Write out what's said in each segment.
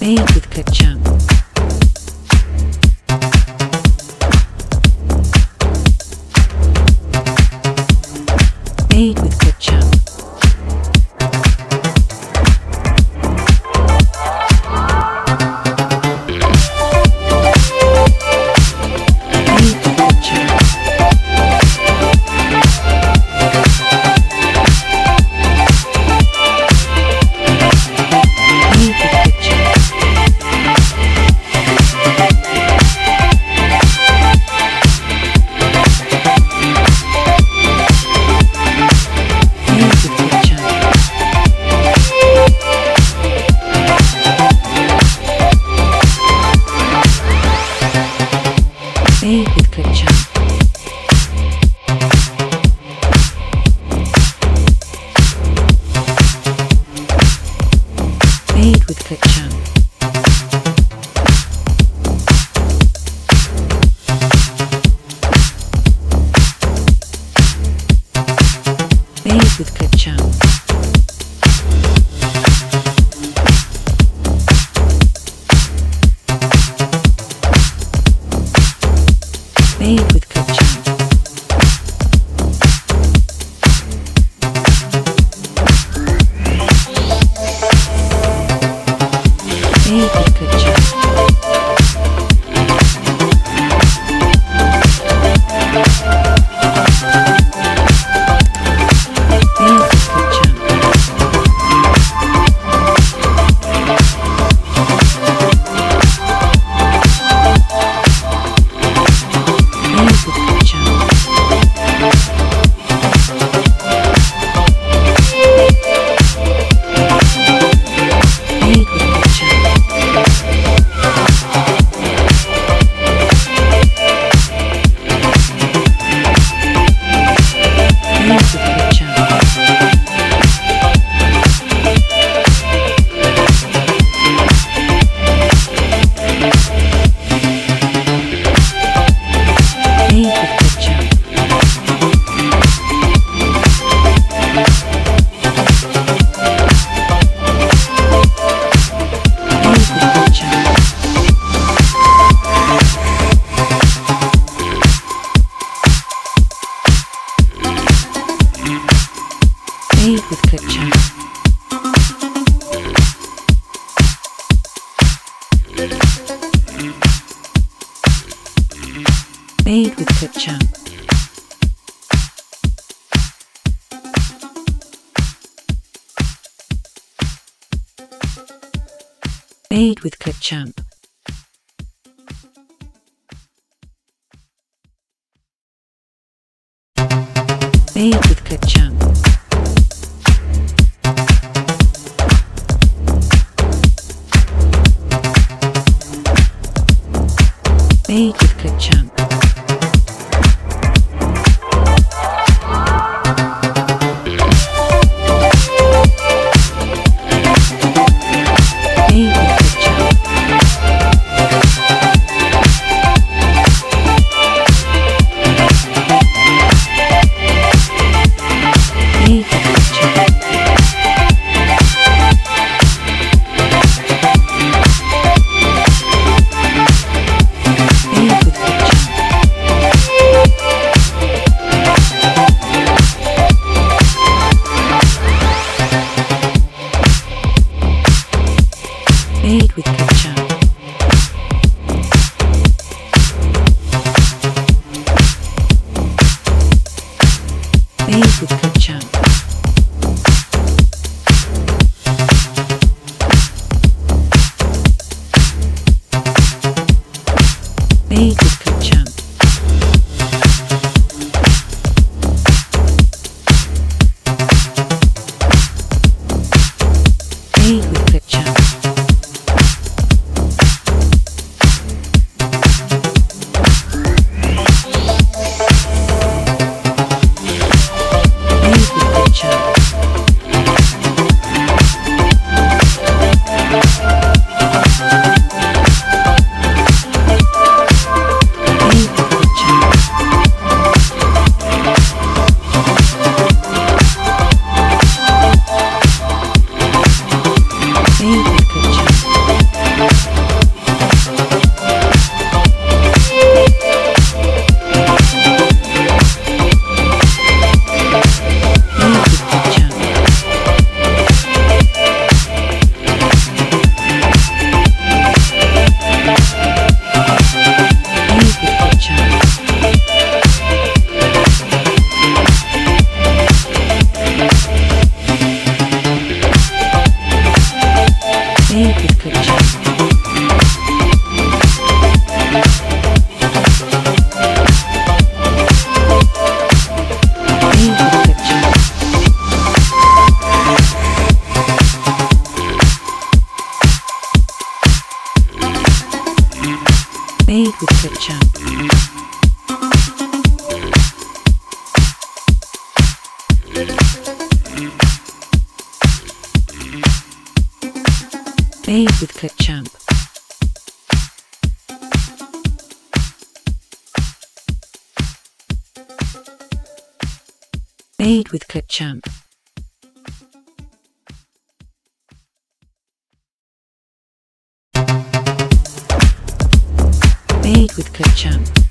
made with ketchup. Made with say with Clip Made with Clipchamp. Made with Clipchamp. Made with Clipchamp. with. with Switcher. Fade with Clipchamp. Fade with Clipchamp. with Kachan.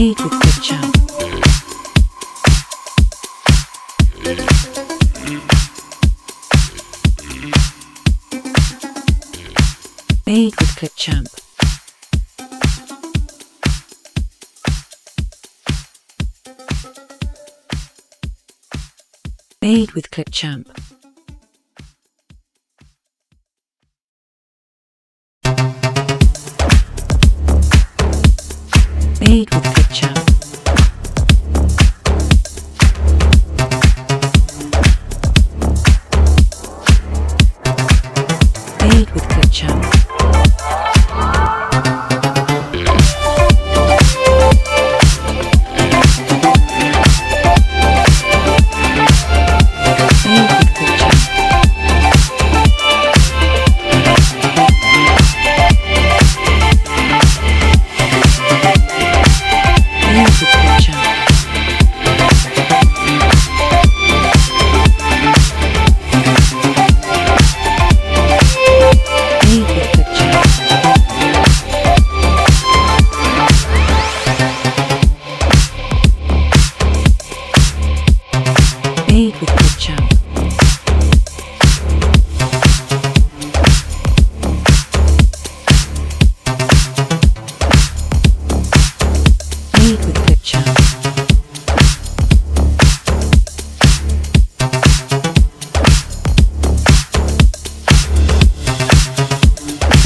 paint your picture. Made with Clipchamp. Made with Clipchamp. Made with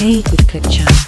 take good picture.